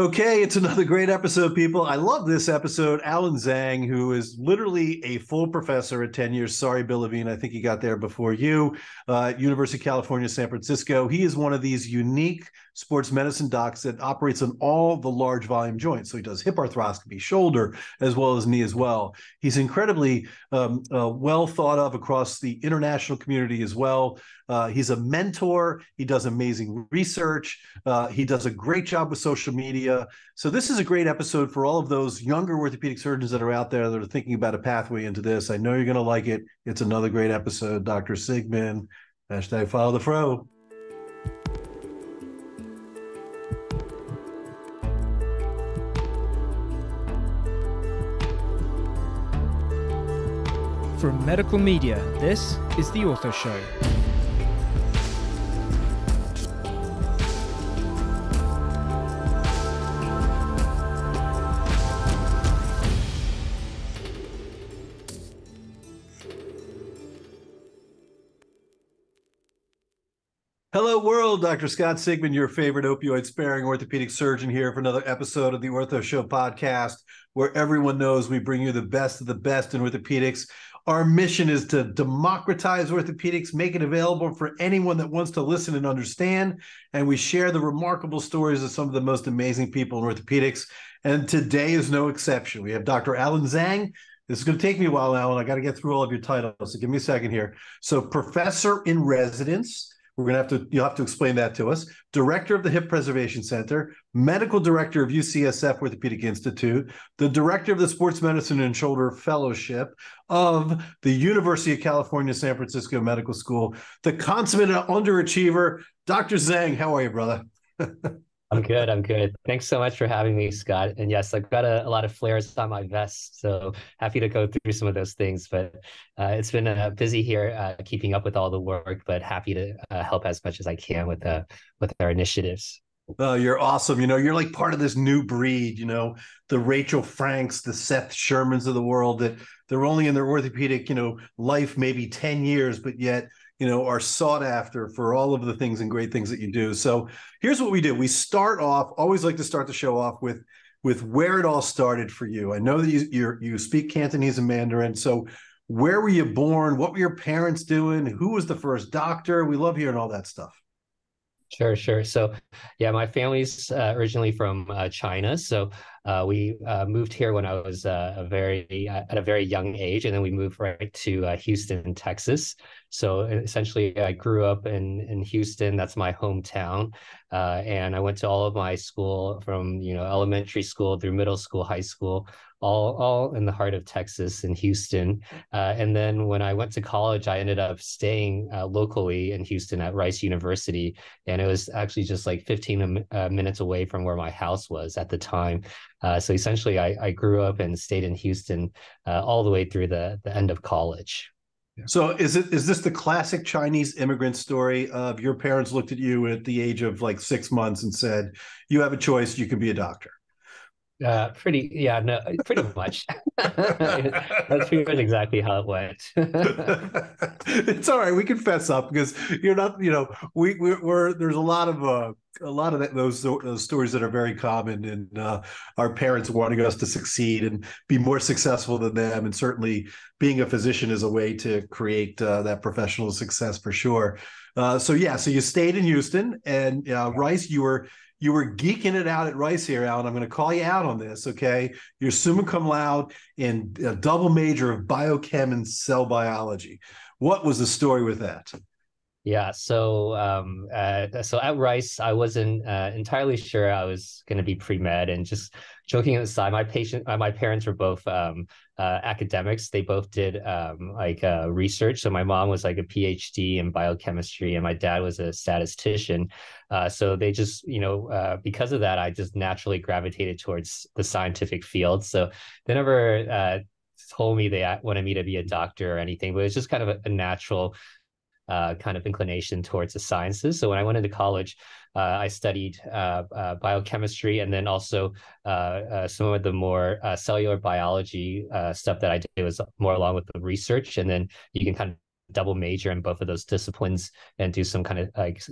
Okay, it's another great episode, people. I love this episode. Alan Zhang, who is literally a full professor at 10 years. Sorry, Bill Levine. I think he got there before you. Uh, University of California, San Francisco. He is one of these unique sports medicine docs that operates on all the large volume joints. So he does hip arthroscopy, shoulder, as well as knee as well. He's incredibly um, uh, well thought of across the international community as well. Uh, he's a mentor. He does amazing research. Uh, he does a great job with social media. So this is a great episode for all of those younger orthopedic surgeons that are out there that are thinking about a pathway into this. I know you're going to like it. It's another great episode. Dr. Sigman, hashtag follow the fro. From Medical Media, this is The Ortho Show. Hello, world. Dr. Scott Sigman, your favorite opioid sparing orthopedic surgeon, here for another episode of the Ortho Show podcast, where everyone knows we bring you the best of the best in orthopedics. Our mission is to democratize orthopedics, make it available for anyone that wants to listen and understand. And we share the remarkable stories of some of the most amazing people in orthopedics. And today is no exception. We have Dr. Alan Zhang. This is going to take me a while, Alan. I got to get through all of your titles. So give me a second here. So, professor in residence we're going to have to, you'll have to explain that to us. Director of the Hip Preservation Center, Medical Director of UCSF Orthopedic Institute, the Director of the Sports Medicine and Shoulder Fellowship of the University of California, San Francisco Medical School, the consummate underachiever, Dr. Zhang. How are you, brother? I'm good. I'm good. Thanks so much for having me, Scott. And yes, I've got a, a lot of flares on my vest, so happy to go through some of those things. But uh, it's been uh, busy here, uh, keeping up with all the work, but happy to uh, help as much as I can with uh, with our initiatives. Oh, you're awesome. You know, you're like part of this new breed, you know, the Rachel Franks, the Seth Shermans of the world that they're only in their orthopedic, you know, life maybe 10 years, but yet you know, are sought after for all of the things and great things that you do. So here's what we do. We start off, always like to start the show off with with where it all started for you. I know that you you you speak Cantonese and Mandarin. So where were you born? What were your parents doing? Who was the first doctor? We love hearing all that stuff. Sure, sure. So, yeah, my family's uh, originally from uh, China. So, uh, we uh, moved here when I was uh, a very at a very young age, and then we moved right to uh, Houston, Texas. So, essentially, I grew up in in Houston. That's my hometown, and I went to all of my school from you know elementary school through middle school, high school, all all in the heart of Texas in Houston. Uh, and then when I went to college, I ended up staying uh, locally in Houston at Rice University, and it was actually just like 15 uh, minutes away from where my house was at the time. Uh, so essentially, I, I grew up and stayed in Houston uh, all the way through the the end of college. So is it is this the classic Chinese immigrant story of your parents looked at you at the age of like six months and said, "You have a choice. You can be a doctor." Uh, pretty, yeah, no, pretty much. That's pretty much exactly how it went. it's all right. We can fess up because you're not, you know, we we're, we're there's a lot of uh, a lot of that, those those stories that are very common, and uh, our parents wanting us to succeed and be more successful than them, and certainly being a physician is a way to create uh, that professional success for sure. Uh, so yeah, so you stayed in Houston, and uh, Rice, you were you were geeking it out at Rice here, Alan. I'm going to call you out on this, okay? You're summa cum laude in a double major of biochem and cell biology. What was the story with that? Yeah, so um, uh, so at Rice, I wasn't uh, entirely sure I was going to be pre med, and just joking aside, my patient, uh, my parents were both um, uh, academics. They both did um, like uh, research. So my mom was like a PhD in biochemistry, and my dad was a statistician. Uh, so they just, you know, because of that, I just naturally gravitated towards the scientific field. So they never told me they wanted me to be a doctor or anything, but it's just kind of a, a natural uh, kind of inclination towards the sciences. So when I went into college, uh, I studied uh, uh biochemistry and then also uh, uh, some of the more cellular biology stuff that I did was more along with the research. And then you can kind of double major in both of those disciplines and do some kind of like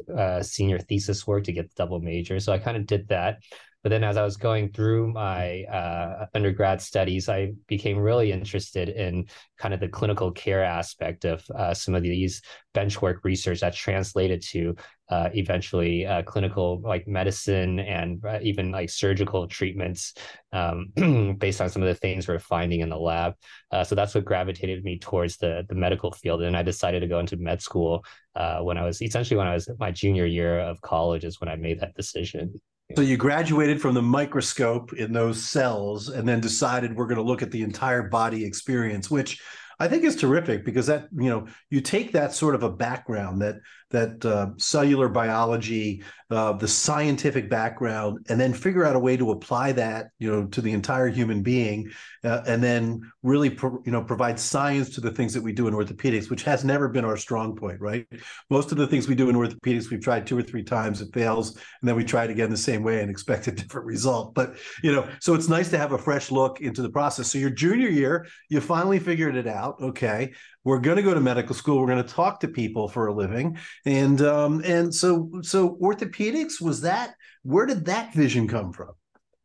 senior thesis work to get the double major. So I kind of did that. But then as I was going through my uh, undergrad studies, I became really interested in kind of the clinical care aspect of uh, some of these benchwork research that translated to uh, eventually uh, clinical like medicine and uh, even like surgical treatments um, based on some of the things we're finding in the lab. Uh, so that's what gravitated me towards the the medical field, and I decided to go into med school when I was essentially when I was my junior year of college is when I made that decision. So you graduated from the microscope in those cells and then decided we're going to look at the entire body experience, which I think is terrific because that you know you take that sort of a background that that uh, cellular biology, uh, the scientific background, and then figure out a way to apply that you know to the entire human being, uh, and then really pro- you know provide science to the things that we do in orthopedics, which has never been our strong point, right? Most of the things we do in orthopedics, we've tried two or three times, it fails, and then we try it again the same way and expect a different result. But you know, so it's nice to have a fresh look into the process. So your junior year, you finally figured it out. Okay, we're going to go to medical school. We're going to talk to people for a living, and um, and so so orthopedics was that. Where did that vision come from?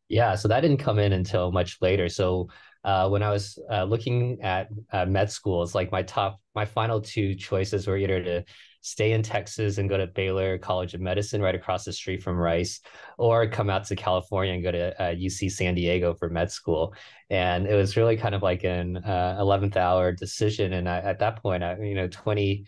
Yeah, so that didn't come in until much later. So uh, when I was uh, looking at uh, med schools, like my top, my final two choices were either to stay in Texas and go to Baylor College of Medicine right across the street from Rice, or come out to California and go to uh, UC San Diego for med school. And it was really kind of like an uh, 11th hour decision. And I, at that point, I, you know, 20,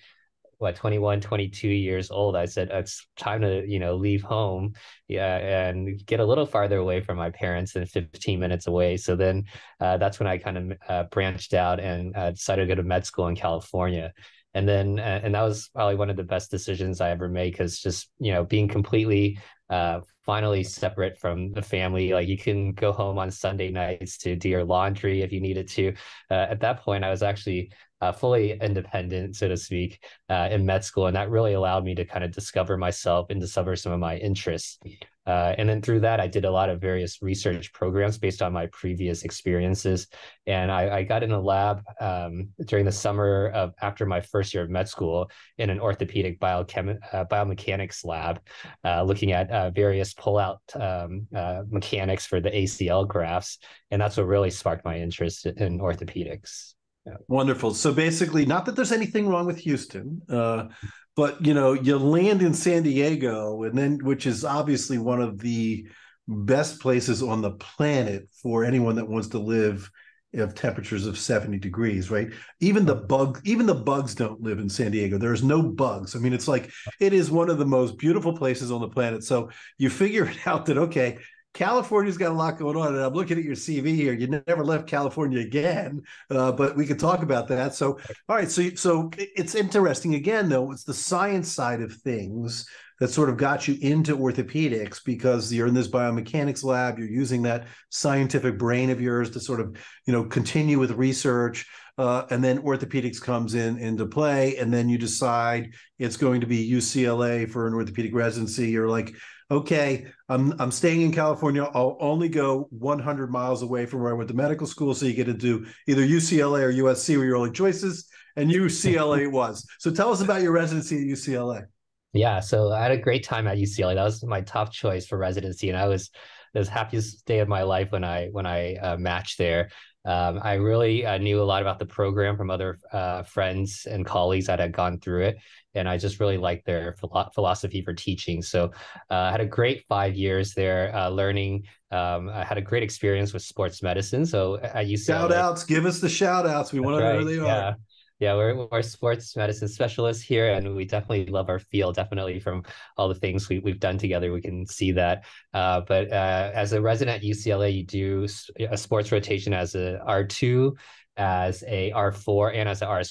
what 21 22 years old i said it's time to you know leave home yeah and get a little farther away from my parents than 15 minutes away so then uh, that's when i kind of uh, branched out and uh, decided to go to med school in california and then uh, and that was probably one of the best decisions I ever made because just you know being completely uh, finally separate from the family like you can go home on Sunday nights to do your laundry if you needed to. Uh, at that point, I was actually uh, fully independent, so to speak, uh, in med school, and that really allowed me to kind of discover myself and discover some of my interests. Uh, and then through that, I did a lot of various research programs based on my previous experiences. And I, I got in a lab um, during the summer of after my first year of med school in an orthopedic biochem- uh, biomechanics lab, uh, looking at uh, various pull-out um, uh, mechanics for the ACL grafts. And that's what really sparked my interest in orthopedics. Yeah. Wonderful. So basically, not that there's anything wrong with Houston, uh, but you know, you land in San Diego, and then which is obviously one of the best places on the planet for anyone that wants to live of temperatures of 70 degrees right? Even the bug even the bugs don't live in san diego. There's no bugs. I mean it's like it is one of the most beautiful places on the planet. So you figure it out that okay California's got a lot going on, and I'm looking at your CV here. You never left California again, uh, but we could talk about that. So, all right, so so it's interesting again, though. It's the science side of things that sort of got you into orthopedics because you're in this biomechanics lab. You're using that scientific brain of yours to sort of you know continue with research. Uh, and then orthopedics comes in into play, and then you decide it's going to be UCLA for an orthopedic residency. You're like, okay, I'm I'm staying in California. I'll only go 100 miles away from where I went to medical school. So you get to do either UCLA or USC were your only choices, and UCLA was. So tell us about your residency at UCLA. Yeah, so I had a great time at UCLA. That was my top choice for residency, and I was the happiest day of my life when I when I uh, matched there. Um, I really uh, knew a lot about the program from other uh, friends and colleagues that had gone through it, and I just really liked their philo- philosophy for teaching. So uh, I had a great five years there, uh, learning. Um, I had a great experience with sports medicine. So at UCLA, shout outs, give us the shout outs. We want to know who they yeah. are yeah, we're, we're sports medicine specialists here, and we definitely love our field. Definitely from all the things we, we've done together, we can see that. Uh, but uh, as a resident at UCLA, you do a sports rotation as a R2, as a R4, and as a R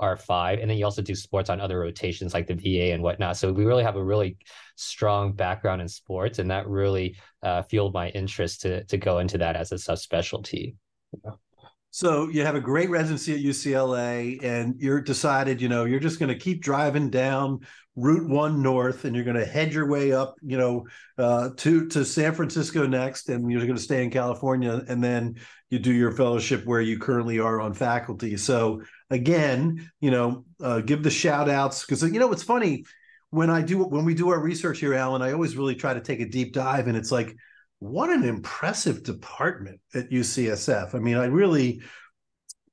R5, and then you also do sports on other rotations like the VA and whatnot. So we really have a really strong background in sports, and that really uh, fueled my interest to to go into that as a subspecialty. Yeah. So you have a great residency at UCLA, and you're decided, you know, you're just going to keep driving down Route One North, and you're going to head your way up, you know, uh, to to San Francisco next, and you're going to stay in California, and then you do your fellowship where you currently are on faculty. So again, you know, uh, give the shout outs because you know it's funny when I do when we do our research here, Alan. I always really try to take a deep dive, and it's like what an impressive department at UCSF. I mean, I really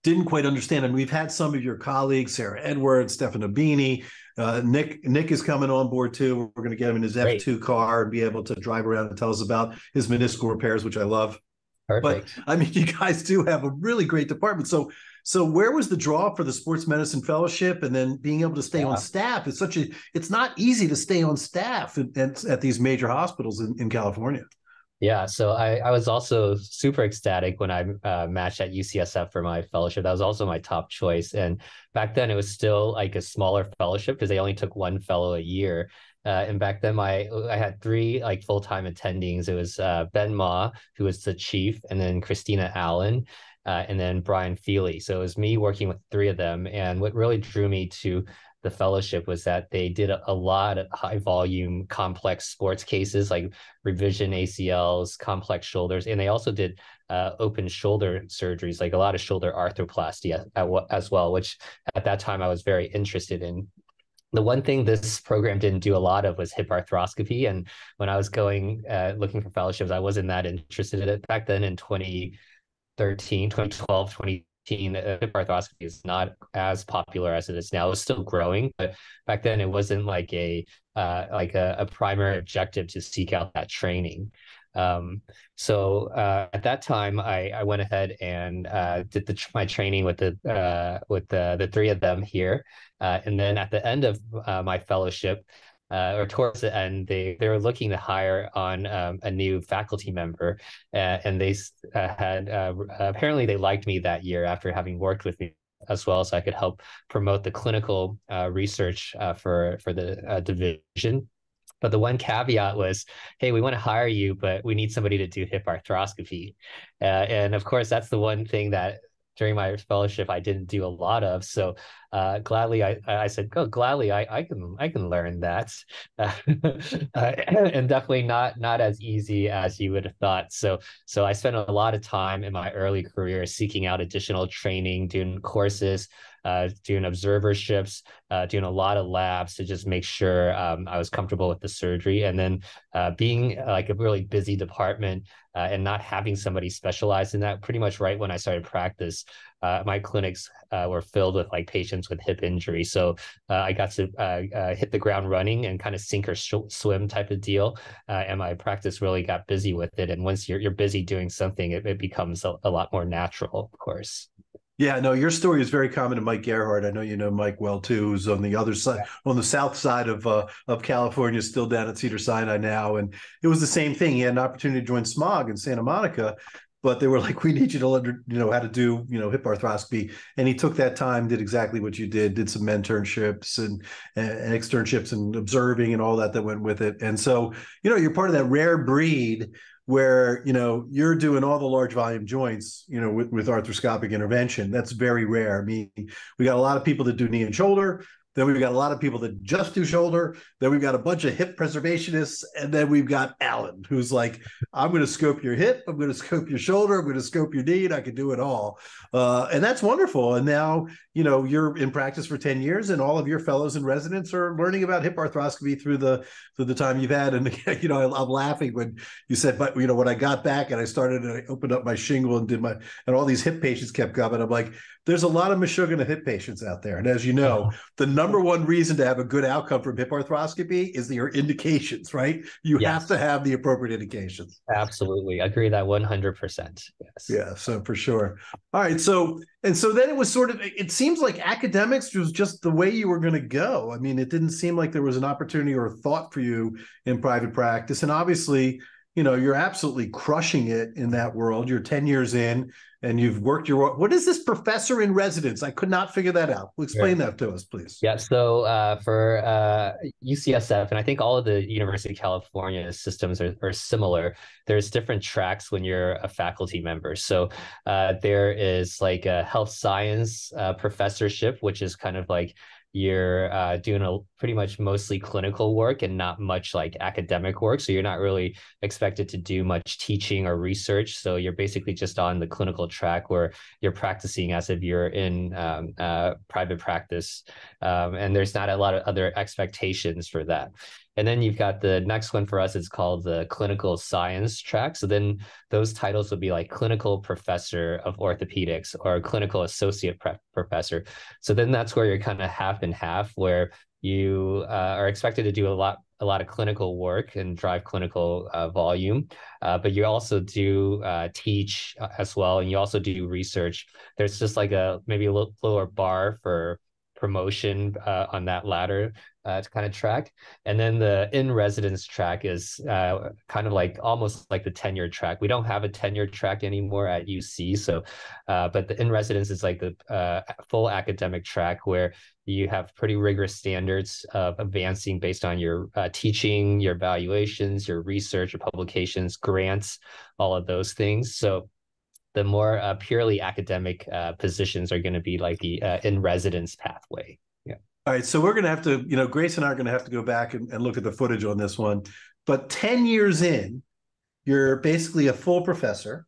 didn't quite understand. And we've had some of your colleagues, Sarah Edwards, Stefan Abini, uh, Nick. Nick is coming on board too. We're going to get him in his F two car and be able to drive around and tell us about his meniscal repairs, which I love. Perfect. But I mean, you guys do have a really great department. So, so where was the draw for the sports medicine fellowship, and then being able to stay yeah. on staff? It's such a. It's not easy to stay on staff at, at, at these major hospitals in, in California. Yeah, so I, I was also super ecstatic when I uh, matched at UCSF for my fellowship. That was also my top choice. And back then, it was still like a smaller fellowship because they only took one fellow a year. Uh, and back then, my I had three like full time attendings. It was uh, Ben Ma, who was the chief, and then Christina Allen, uh, and then Brian Feeley. So it was me working with three of them. And what really drew me to the fellowship was that they did a, lot of high volume complex sports cases like revision ACLs, complex shoulders, and they also did uh, open shoulder surgeries, like a lot of shoulder arthroplasty as well, which at that time I was very interested in. The one thing this program didn't do a lot of was hip arthroscopy. And when I was going uh, looking for fellowships, I wasn't that interested in it back then in 2013, 2012, 2013. 2015, arthroscopy is not as popular as it is now. It's still growing, but back then it wasn't like a uh, like a, a, primary objective to seek out that training. Um, so uh, at that time, I, I went ahead and uh, did the, my training with the uh, with the, the three of them here, uh, and then at the end of uh, my fellowship uh, or towards the end, they they were looking to hire on um, a new faculty member, uh, and they uh, had uh, apparently they liked me that year after having worked with me as well, so I could help promote the clinical uh, research uh, for for the division. But the one caveat was, hey, we want to hire you, but we need somebody to do hip arthroscopy. and of course, that's the one thing that during my fellowship I didn't do a lot of. So uh, gladly I I said, oh, gladly I I can I can learn that," uh, and definitely not not as easy as you would have thought. So so I spent a lot of time in my early career seeking out additional training, doing courses, uh, doing observerships, uh, doing a lot of labs to just make sure um, I was comfortable with the surgery. And then uh, being uh, like a really busy department uh, and not having somebody specialized in that, pretty much right when I started practice, uh, my clinics were filled with like patients with hip injury. So I got to hit the ground running and kind of sink or sh- swim type of deal. and my practice really got busy with it. And once you're, you're busy doing something, it, it becomes a, a lot more natural, of course. Yeah, no, your story is very common to Mike Gerhardt. I know you know Mike well too, who's on the other side, yeah. on the south side of uh, of California, still down at Cedar Sinai now. And it was the same thing. He had an opportunity to join SMOG in Santa Monica, but they were like, "We need you to learn, you know, how to do, you know, hip arthroscopy." And he took that time, did exactly what you did, did some mentorships and, and externships and observing and all that that went with it. And so, you know, you're part of that rare breed where you know you're doing all the large volume joints you know with, with arthroscopic intervention. That's very rare. I mean we got a lot of people that do knee and shoulder then we've got a lot of people that just do shoulder. Then we've got a bunch of hip preservationists. And then we've got Alan, who's like, I'm going to scope your hip. I'm going to scope your shoulder. I'm going to scope your knee. And I can do it all. Uh, and that's wonderful. And now, you know, you're in practice for 10 years and all of your fellows and residents are learning about hip arthroscopy through the, through the time you've had. And, you know, I, am laughing when you said, but, you know, when I got back and I started and I opened up my shingle and did my, and all these hip patients kept coming, I'm like, there's a lot of Meshuggah hip patients out there. And as you know, the number one reason to have a good outcome from hip arthroscopy is your indications, right? You yes. have to have the appropriate indications. Absolutely. I agree that 100%. Yes. Yeah, so for sure. All right. So, and so then it was sort of, it seems like academics was just the way you were going to go. I mean, it didn't seem like there was an opportunity or a thought for you in private practice. And obviously, you know, you're absolutely crushing it in that world. You're 10 years in and you've worked your what is this professor in residence? I could not figure that out. Explain that to us please. Yeah so uh, for uh, ucsf and i think all of the university of california systems are, are similar. There's different tracks when you're a faculty member. So uh, there is like a health science uh, professorship which is kind of like you're uh, doing a pretty much mostly clinical work and not much like academic work. So you're not really expected to do much teaching or research. So you're basically just on the clinical track where you're practicing as if you're in um, uh, private practice. Um, and there's not a lot of other expectations for that. And then you've got the next one for us, it's called the clinical science track. So then those titles would be like clinical professor of orthopedics or clinical associate professor. So then that's where you're kind of half and half, where you uh, are expected to do a lot a lot of clinical work and drive clinical uh, volume, uh, but you also do uh, teach uh, as well, and you also do research. There's just like a maybe a little lower bar for promotion uh, on that ladder uh, kind of track. And then the in residence track is uh, kind of like almost like the tenure track. We don't have a tenure track anymore at UC. So, uh, but the in residence is like the uh, full academic track where you have pretty rigorous standards of advancing based on your uh, teaching, your evaluations, your research, your publications, grants, all of those things. So the more uh, purely academic uh, positions are going to be like the in residence pathway. All right. So we're going to have to, you know, Grace and I are going to have to go back and, and look at the footage on this one. But 10 years in, you're basically a full professor,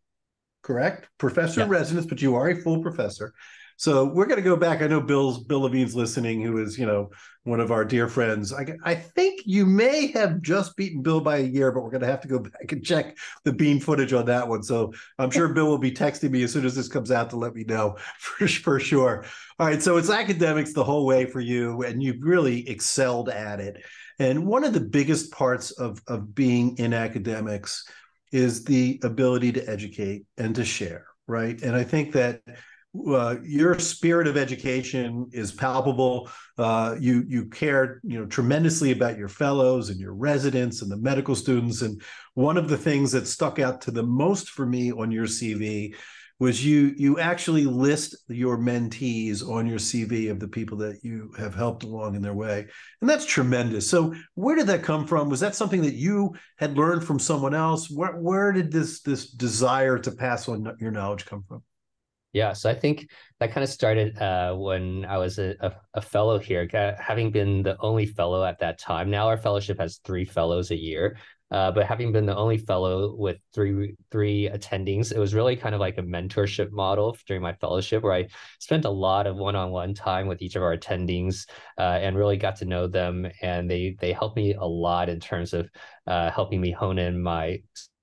correct? Professor yeah. in residence, but you are a full professor. So we're going to go back. I know Bill's Bill Levine's listening, who is you know one of our dear friends. I, I think you may have just beaten Bill by a year, but we're going to have to go back and check the bean footage on that one. So I'm sure Bill will be texting me as soon as this comes out to let me know for for sure. All right, so it's academics the whole way for you, and you've really excelled at it. And one of the biggest parts of of being in academics is the ability to educate and to share right? And I think that uh, your spirit of education is palpable. Uh, you you care you know tremendously about your fellows and your residents and the medical students. And one of the things that stuck out to the most for me on your CV was you you actually list your mentees on your CV of the people that you have helped along in their way, and that's tremendous. So where did that come from? Was that something that you had learned from someone else? Where where did this this desire to pass on your knowledge come from? Yeah, so I think that kind of started uh, when I was a, a, a, fellow here, having been the only fellow at that time. Now our fellowship has three fellows a year, uh, but having been the only fellow with three three attendings, it was really kind of like a mentorship model during my fellowship, where I spent a lot of one on one time with each of our attendings uh, and really got to know them, and they they helped me a lot in terms of uh, helping me hone in my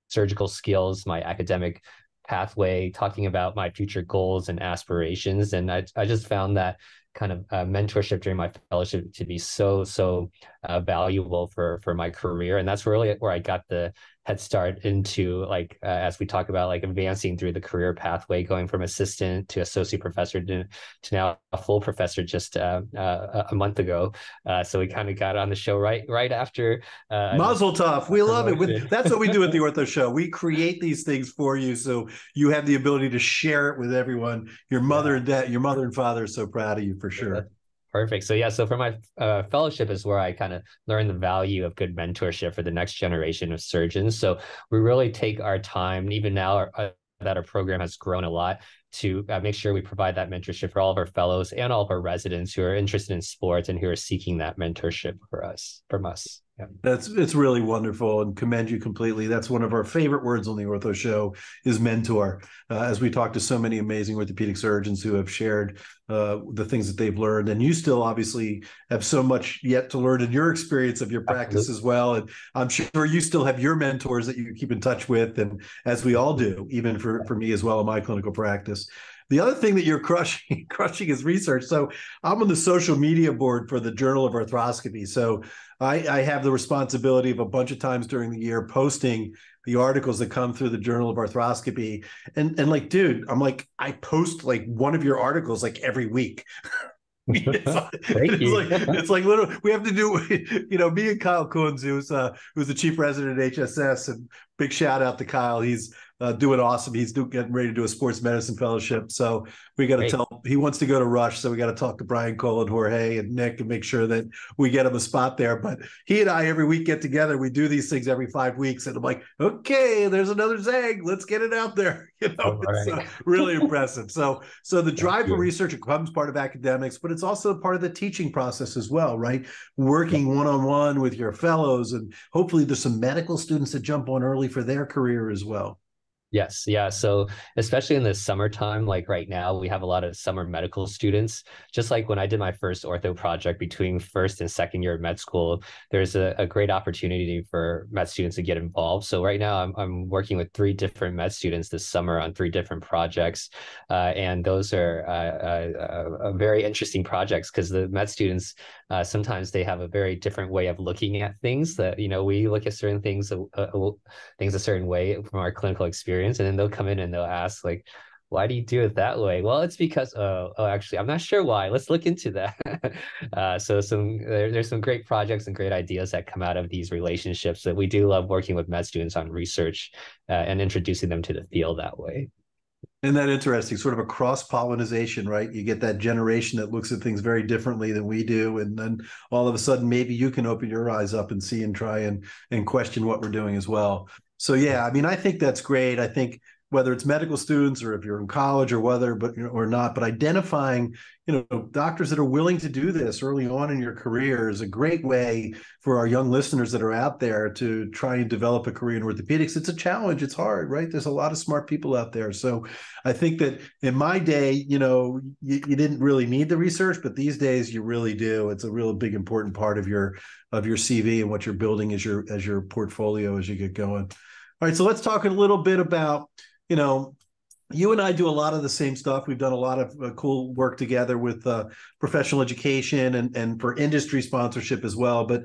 surgical skills, my academic pathway, talking about my future goals and aspirations. And I, I just found that kind of uh, mentorship during my fellowship to be so so uh, valuable for for my career. And that's really where i got the head start into like uh, as we talk about like advancing through the career pathway going from assistant to associate professor to, to now a full professor just uh, uh, a month ago. Uh, so we kind of got on the show right right after uh, Mazel tov we love it. That's what we do at the ortho show. We create these things for you so you have the ability to share it with everyone. Your mother yeah. and dad your mother and father are so proud of you for sure Perfect. So yeah, so for my uh, fellowship is where I kind of learn the value of good mentorship for the next generation of surgeons. So we really take our time, even now our, uh, that our program has grown a lot, to uh, make sure we provide that mentorship for all of our fellows and all of our residents who are interested in sports and who are seeking that mentorship for us from us. Yeah. That's it's really wonderful and commend you completely. That's one of our favorite words on the Ortho Show is mentor. Uh, as we talk to so many amazing orthopedic surgeons who have shared uh, the things that they've learned, and you still obviously have so much yet to learn in your experience of your practice Absolutely. as well. And I'm sure you still have your mentors that you keep in touch with, and as we all do, even for for me as well in my clinical practice. The other thing that you're crushing crushing is research. So I'm on the social media board for the Journal of Arthroscopy. So I, I have the responsibility of a bunch of times during the year posting the articles that come through the Journal of Arthroscopy. And and like, dude, I'm like, I post like one of your articles like every week. it's, like, it's like it's like literally we have to do you know me and Kyle Kunze who's uh who's the chief resident at HSS and big shout out to Kyle he's uh, doing awesome. He's do, getting ready to do a sports medicine fellowship. So we got to tell he wants to go to Rush. So we got to talk to Brian Cole and Jorge and Nick and make sure that we get him a spot there. But he and I every week get together. We do these things every five weeks, and I'm like, okay, there's another Zag. Let's get it out there. You know, it's right. uh, really impressive. So so the drive for research becomes part of academics, but it's also part of the teaching process as well, right? Working one on one with your fellows, and hopefully there's some medical students that jump on early for their career as well. Yes, yeah. So especially in the summertime, like right now, we have a lot of summer medical students. Just like when I did my first ortho project between first and second year of med school, there's a, a great opportunity for med students to get involved. So right now, I'm I'm working with three different med students this summer on three different projects, uh, and those are uh, uh, uh very interesting projects because the med students uh, sometimes they have a very different way of looking at things. That you know we look at certain things uh, things a certain way from our clinical experience and then they'll come in and they'll ask like why do you do it that way? Well it's because oh, oh actually i'm not sure why. Let's look into that. Uh, so some there, there's some great projects and great ideas that come out of these relationships that we do love working with med students on research uh, and introducing them to the field that way isn't that interesting? Sort of a cross pollination, right? You get that generation that looks at things very differently than we do, and then all of a sudden, maybe you can open your eyes up and see and try and and question what we're doing as well. So yeah, I mean, I think that's great. I think whether it's medical students or if you're in college or whether but you know, or not but identifying you know doctors that are willing to do this early on in your career is a great way for our young listeners that are out there to try and develop a career in orthopedics. It's a challenge. It's hard right? There's a lot of smart people out there. So i think that in my day you know you, you didn't really need the research but these days you really do. It's a real big important part of your of your cv and what you're building as your as your portfolio as you get going. All right, so let's talk a little bit about, you know, you and I do a lot of the same stuff. We've done a lot of uh, cool work together with uh, professional education and and for industry sponsorship as well. But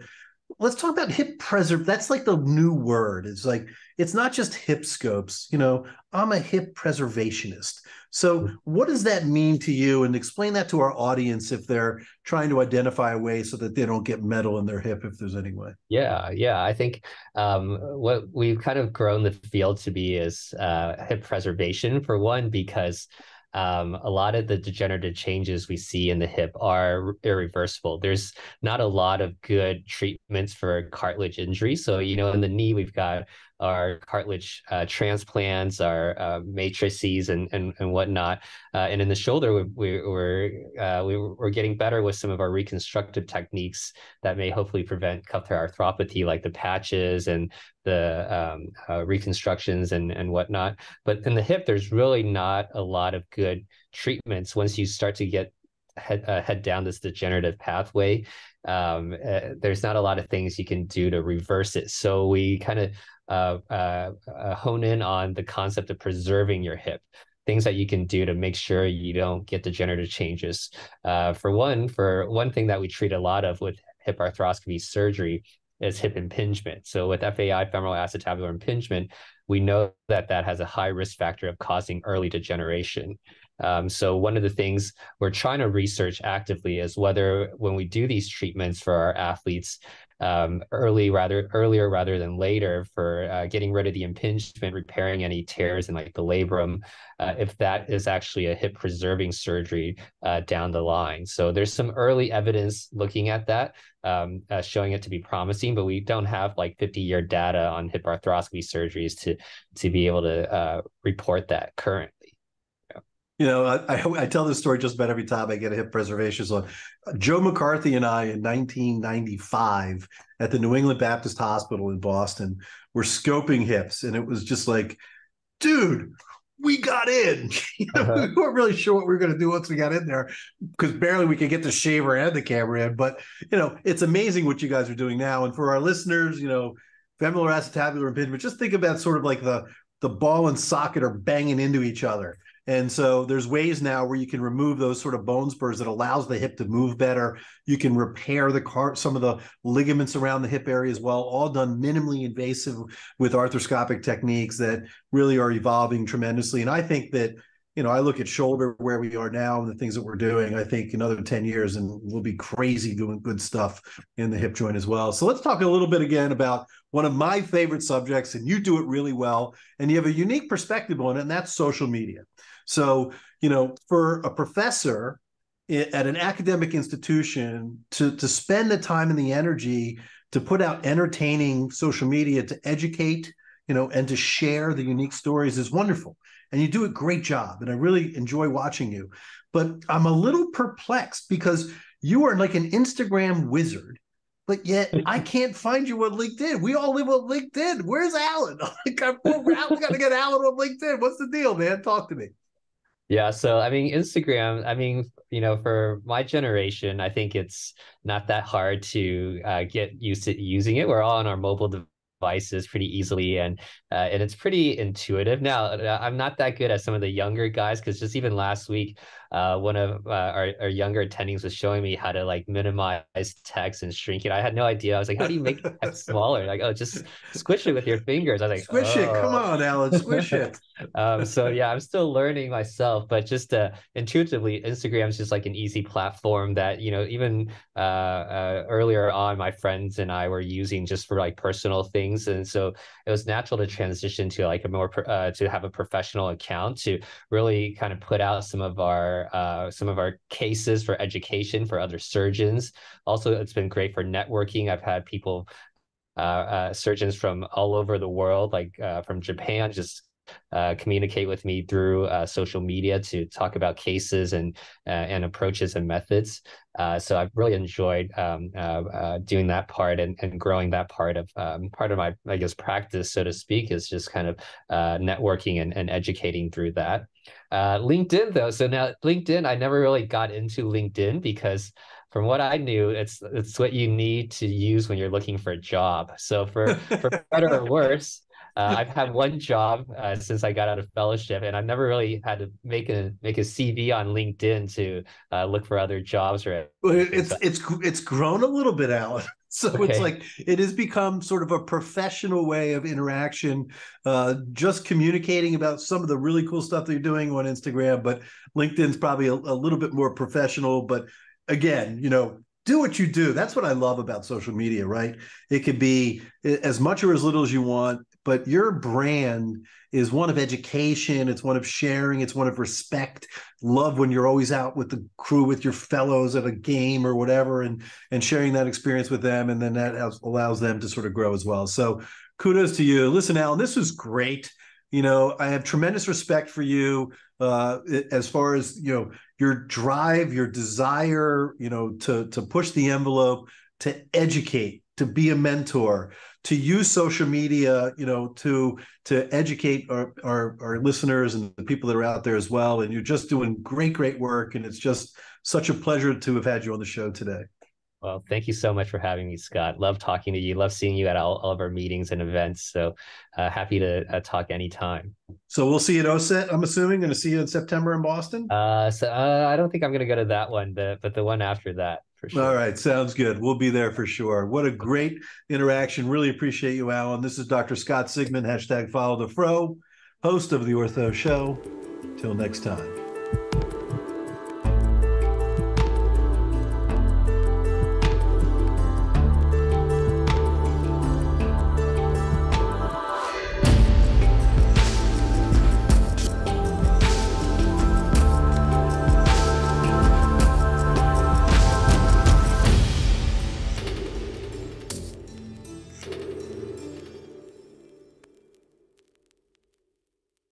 let's talk about hip preserve. That's like the new word. It's like it's not just hip scopes. You know, I'm a hip preservationist. So, what does that mean to you? And explain that to our audience if they're trying to identify a way so that they don't get metal in their hip, if there's any way. Yeah, yeah. I think um, what we've kind of grown the field to be is uh, hip preservation, for one, because um, a lot of the degenerative changes we see in the hip are irreversible. There's not a lot of good treatments for cartilage injury. So, you know, in the knee, we've got our cartilage uh, transplants, our uh, matrices, and and and whatnot. Uh, and in the shoulder, we, we, we're uh, we, we're getting better with some of our reconstructive techniques that may hopefully prevent cuff arthropathy, like the patches and the um, uh, reconstructions and and whatnot. But in the hip, there's really not a lot of good treatments once you start to get head uh, head down this degenerative pathway. Um, uh, there's not a lot of things you can do to reverse it. So we kind of uh, uh, hone in on the concept of preserving your hip things that you can do to make sure you don't get degenerative changes. Uh, for one, for one thing that we treat a lot of with hip arthroscopy surgery is hip impingement. So with FAI, femoral acetabular impingement, we know that that has a high risk factor of causing early degeneration. Um, so one of the things we're trying to research actively is whether when we do these treatments for our athletes, um, early rather earlier rather than later for uh, getting rid of the impingement, repairing any tears in like the labrum, uh, if that is actually a hip preserving surgery uh, down the line. So there's some early evidence looking at that, um, uh, showing it to be promising, but we don't have like 50 year data on hip arthroscopy surgeries to to be able to uh, report that currently. You know, I, I, tell this story just about every time I get a hip preservation. So, Joe McCarthy and I in 1995 at the New England Baptist Hospital in Boston were scoping hips, and it was just like, dude, we got in. you know, uh-huh. We weren't really sure what we were going to do once we got in there because barely we could get the shaver and the camera in. But you know, it's amazing what you guys are doing now. And for our listeners, you know, femoral acetabular impingement, just think about sort of like the the ball and socket are banging into each other and so there's ways now where you can remove those sort of bone spurs that allows the hip to move better. You can repair the car, some of the ligaments around the hip area as well, all done minimally invasive with arthroscopic techniques that really are evolving tremendously. And I think that you know, I look at shoulder where we are now and the things that we're doing. I think in another 10 years and we'll be crazy doing good stuff in the hip joint as well. So let's talk a little bit again about one of my favorite subjects, and you do it really well. And you have a unique perspective on it, and that's social media. So, you know, for a professor at an academic institution to, to spend the time and the energy to put out entertaining social media to educate, you know, and to share the unique stories is wonderful. And you do a great job. And I really enjoy watching you. But I'm a little perplexed because you are like an Instagram wizard but yet I can't find you on LinkedIn. We all live on LinkedIn. Where's Alan? Like, I'm, we got to get Alan on LinkedIn. What's the deal, man? Talk to me. Yeah, so I mean, Instagram, I mean, you know, for my generation, I think it's not that hard to uh, get used to using it. We're all on our mobile devices pretty easily and uh, and it's pretty intuitive now uh, i'm not that good at some of the younger guys because just even last week uh, one of uh, our, our younger attendings was showing me how to like minimize text and shrink it. I had no idea. I was like, how do you make text smaller? Like, oh, just squish it with your fingers. I was like, squish oh. it. Come on, Alan, squish it. um, so yeah, I'm still learning myself, but just uh, intuitively, Instagram is just like an easy platform that you know even uh, uh, earlier on, my friends and I were using just for like personal things, and so it was natural to transition to like a more uh, to have a professional account to really kind of put out some of our uh, some of our cases for education for other surgeons. Also, it's been great for networking. I've had people, uh, uh, surgeons from all over the world, like uh, from Japan, just uh, communicate with me through uh, social media to talk about cases and uh, and approaches and methods. Uh, so I've really enjoyed um, uh, doing that part and, and growing that part of um, part of my I guess practice, so to speak, is just kind of networking and, and educating through that. LinkedIn though, so now LinkedIn, I never really got into LinkedIn because from what I knew, it's it's what you need to use when you're looking for a job. So for for better or worse, uh, I've had one job uh, since I got out of fellowship, and I've never really had to make a make a CV on LinkedIn to uh, look for other jobs. Or it's it's it's grown a little bit, Alan. So okay. it's like it has become sort of a professional way of interaction, uh, just communicating about some of the really cool stuff that you're doing on Instagram. But LinkedIn's probably a, a little bit more professional. But again, you know, do what you do. That's what I love about social media, right? It could be as much or as little as you want but your brand is one of education it's one of sharing it's one of respect. Love when you're always out with the crew with your fellows at a game or whatever and and sharing that experience with them and then that allows them to sort of grow as well. So kudos to you. Listen alan this was great. You know i have tremendous respect for you uh, as far as you know your drive your desire you know to to push the envelope to educate to be a mentor to use social media you know to to educate our, our, our listeners and the people that are out there as well and you're just doing great great work and it's just such a pleasure to have had you on the show today well, thank you so much for having me, Scott. Love talking to you. Love seeing you at all, all of our meetings and events. So uh, happy to uh, talk anytime. So we'll see you at OSET, I'm assuming. Going to see you in September in Boston? Uh, so uh, I don't think I'm going to go to that one, but, but the one after that for sure. All right, sounds good. We'll be there for sure. What a great interaction. Really appreciate you, Alan. This is Dr. Scott Sigman, hashtag follow the fro, host of the Ortho Show. Till next time.